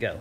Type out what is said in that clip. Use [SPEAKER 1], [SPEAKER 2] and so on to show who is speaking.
[SPEAKER 1] Go.